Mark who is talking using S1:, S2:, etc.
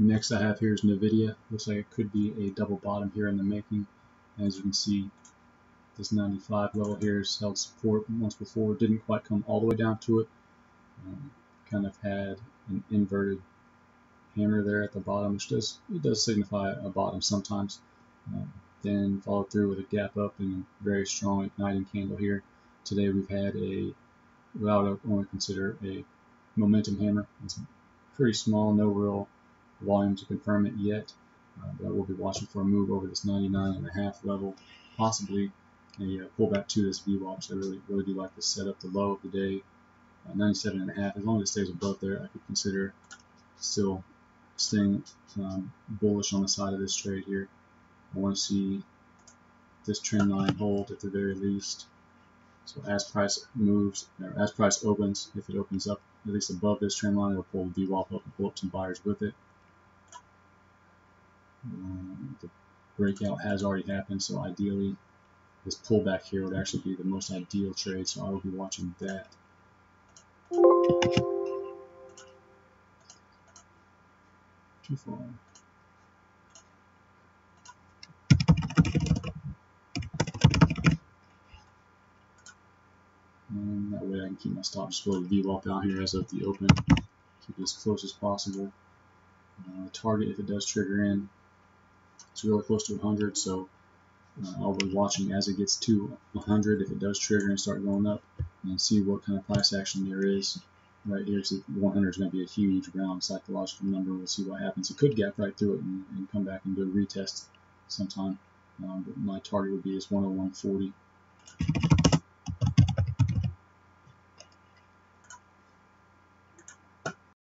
S1: Next I have here is NVIDIA. Looks like it could be a double bottom here in the making. As you can see, this 95 level here has held support once before. Didn't quite come all the way down to it. Um, kind of had an inverted hammer there at the bottom, which does it does signify a bottom sometimes. Um, then followed through with a gap up and a very strong igniting candle here. Today we've had a what I would only consider a momentum hammer. It's pretty small, no real volume to confirm it yet, uh, but we'll be watching for a move over this 99 and a half level, possibly a uh, pullback to this VWAP. I really, really do like to set up the low of the day, uh, 97 and a half. As long as it stays above there, I could consider still staying um, bullish on the side of this trade here. I want to see this trend line hold at the very least. So as price moves, or as price opens, if it opens up at least above this trend line, it'll pull the VWAP up and pull up some buyers with it. Um, the breakout has already happened, so ideally this pullback here would actually be the most ideal trade, so I will be watching that. Too far. And that way I can keep my stop just below the VWAP down here as of the open. Keep it as close as possible. Uh, target, if it does trigger in, it's really close to 100, so uh, I'll be watching as it gets to 100 if it does trigger and start going up and see what kind of price action there is right here. So 100 is going to be a huge round psychological number. We'll see what happens. It could gap right through it and, and come back and do a retest sometime. Um, but my target would be is 101.40.